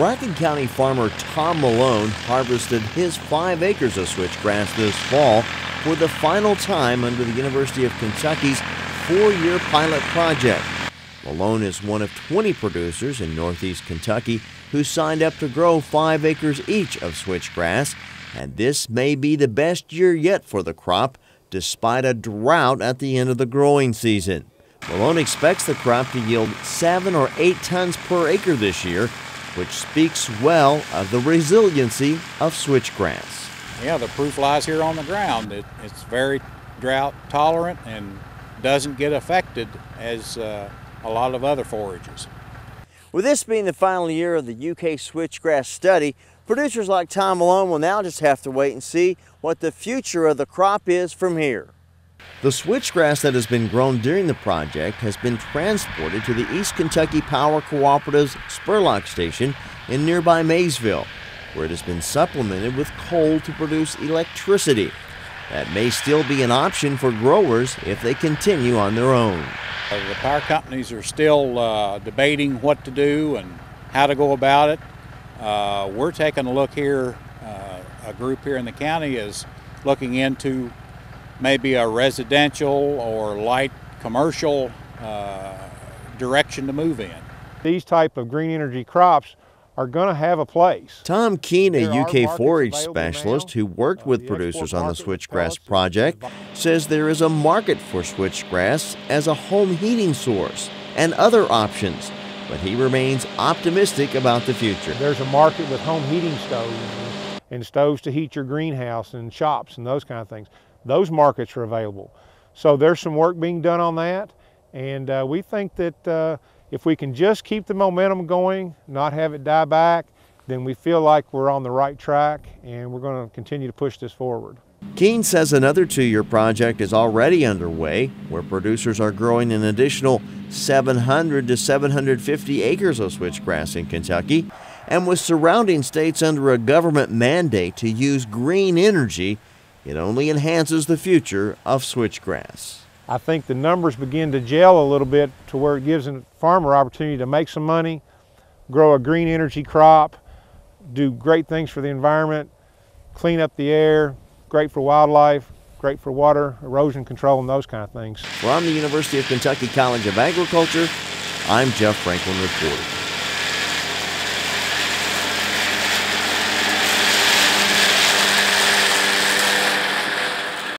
Bracken County farmer Tom Malone harvested his five acres of switchgrass this fall for the final time under the University of Kentucky's four year pilot project. Malone is one of 20 producers in northeast Kentucky who signed up to grow five acres each of switchgrass, and this may be the best year yet for the crop, despite a drought at the end of the growing season. Malone expects the crop to yield seven or eight tons per acre this year, which speaks well of the resiliency of switchgrass. Yeah, the proof lies here on the ground. It, it's very drought tolerant and doesn't get affected as uh, a lot of other forages. With this being the final year of the UK switchgrass study, producers like Tom Malone will now just have to wait and see what the future of the crop is from here. The switchgrass that has been grown during the project has been transported to the East Kentucky Power Cooperative's Spurlock station in nearby Maysville, where it has been supplemented with coal to produce electricity. That may still be an option for growers if they continue on their own. Uh, the power companies are still uh, debating what to do and how to go about it. Uh, we're taking a look here, uh, a group here in the county is looking into maybe a residential or light commercial uh, direction to move in. These type of green energy crops are going to have a place. Tom Keene, a UK forage specialist now. who worked with uh, producers on the switchgrass project, says there is a market for switchgrass as a home heating source and other options, but he remains optimistic about the future. There's a market with home heating stoves and stoves to heat your greenhouse and shops and those kind of things. Those markets are available. So there's some work being done on that, and uh, we think that uh, if we can just keep the momentum going, not have it die back, then we feel like we're on the right track and we're going to continue to push this forward. Keene says another two year project is already underway where producers are growing an additional 700 to 750 acres of switchgrass in Kentucky. And with surrounding states under a government mandate to use green energy, it only enhances the future of switchgrass. I think the numbers begin to gel a little bit to where it gives a farmer opportunity to make some money, grow a green energy crop, do great things for the environment, clean up the air, great for wildlife, great for water, erosion control, and those kind of things. From the University of Kentucky College of Agriculture, I'm Jeff Franklin reporting.